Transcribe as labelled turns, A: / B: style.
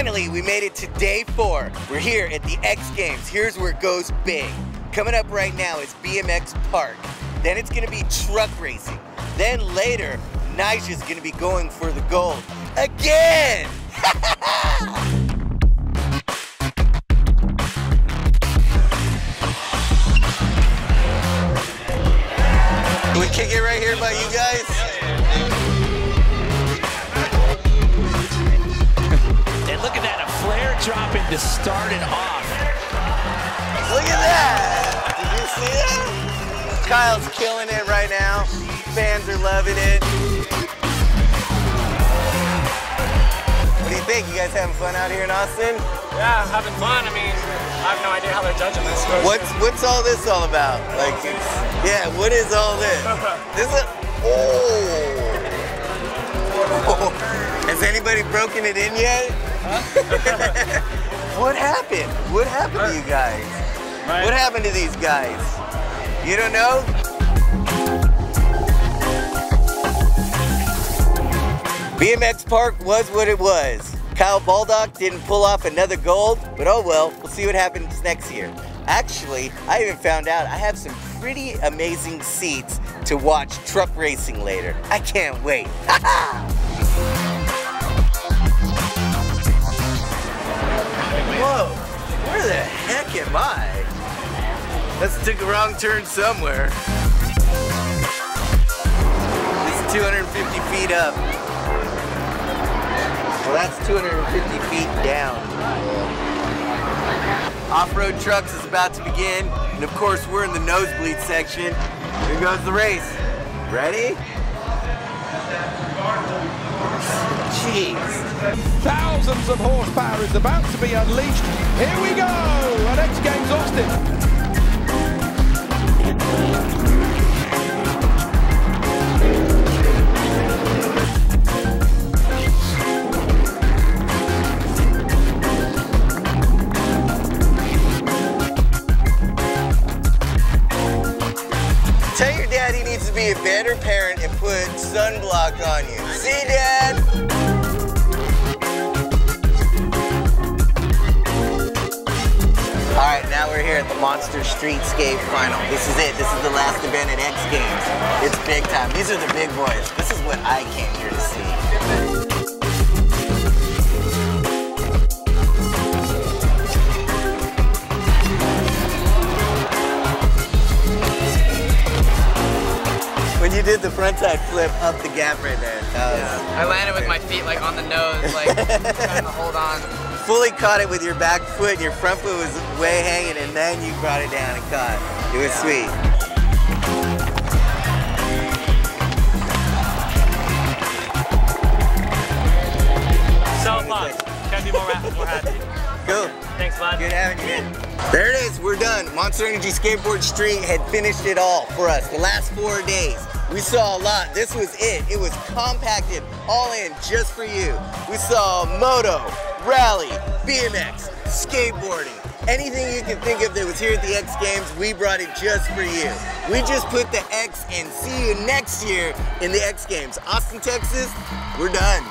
A: Finally, we made it to day four. We're here at the X Games. Here's where it goes big. Coming up right now is BMX Park. Then it's gonna be truck racing. Then later, Nyjah's gonna be going for the gold. Again! we kick it right here by you guys?
B: Dropping to start it off.
A: Look at that! Did you see that? Kyle's killing it right now. Fans are loving it. What do you think? You guys having fun out here in Austin?
C: Yeah, having fun. I mean, I have no idea how they're judging this. but-
A: What's what's all this all about? Like, yeah, what is all this? This is oh. oh. Has anybody broken it in yet? what happened? What happened to you guys? What happened to these guys? You don't know? BMX Park was what it was. Kyle Baldock didn't pull off another gold, but oh well, we'll see what happens next year. Actually, I even found out I have some pretty amazing seats to watch truck racing later. I can't wait. Whoa, where the heck am I? Let's take a wrong turn somewhere. It's 250 feet up. Well, that's 250 feet down. Off-road trucks is about to begin, and of course we're in the nosebleed section. Here goes the race. Ready? Jeez.
D: Thousands of horsepower is about to be unleashed. Here we go at X Games Austin.
A: Tell your dad he needs to be a better parent and put sunblock on you. See, Dad? Now we're here at the Monster Streetscape Final. This is it. This is the last event at X Games. It's big time. These are the big boys. This is what I came here to see. When you did the frontside flip up the gap right there. was-
C: I landed with my feet like on the nose, like trying to hold on.
A: Fully caught it with your back foot and your front foot was way hanging and then you brought it down and caught. It was sweet.
C: So fun. Can't be more, more happy.
A: Cool.
C: Thanks, bud.
A: Good having you here. There it is, we're done. Monster Energy Skateboard Street had finished it all for us the last four days. We saw a lot. This was it. It was compacted all in just for you. We saw moto, rally, BMX, skateboarding. Anything you can think of that was here at the X Games, we brought it just for you. We just put the X and see you next year in the X Games. Austin, Texas, we're done.